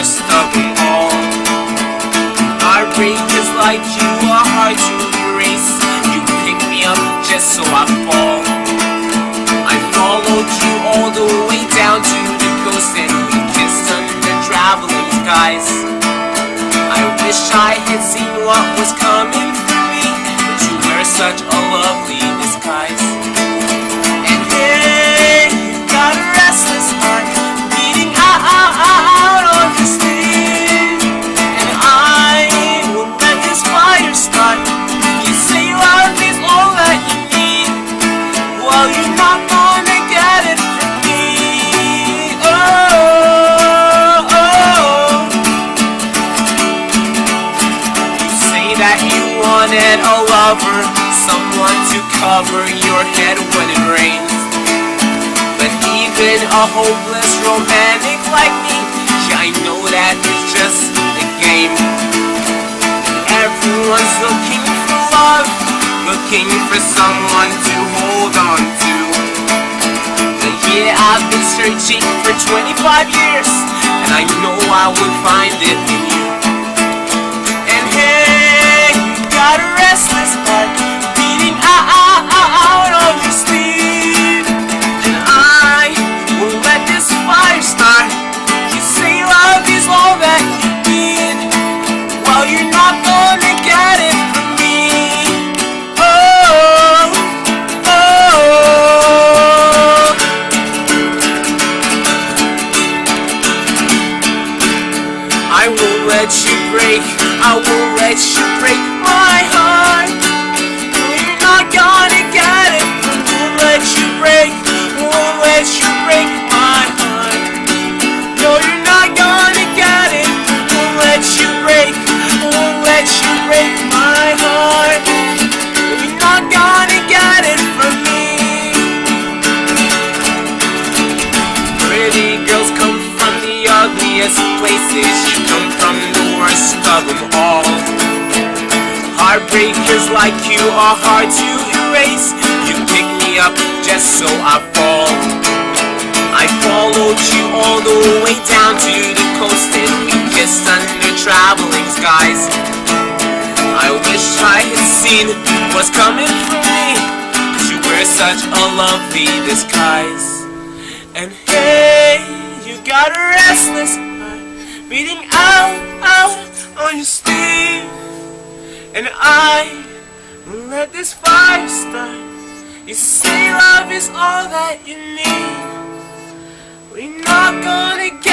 worst of them all. Our break is like you are hard to erase. You pick me up just so I fall. I followed you all the way down to the coast and we kissed under traveling skies. I wish I had seen what was coming for me, but you were such a that you wanted a lover, someone to cover your head when it rains. But even a hopeless romantic like me, yeah, I know that it's just a game. Everyone's looking for love, looking for someone to hold on to. But yeah, I've been searching for 25 years, and I know I would find it in you. Restless heart beating out, on your sleeve. And I won't let this fire start. You say love is all that you need. Well, you're not gonna get it from me. Oh, oh. I won't let you break, I won't let you break my heart. Ugliest places. You come from the worst of them all. Heartbreakers like you are hard to erase. You pick me up just so I fall. I followed you all the way down to the coast and we kissed under traveling skies. I wish I had seen what's coming for me. Cause you were such a lovely disguise. And hey, you got a restless beating out, out on your sleeve. And I won't let this fire start. You say love is all that you need. We're not gonna get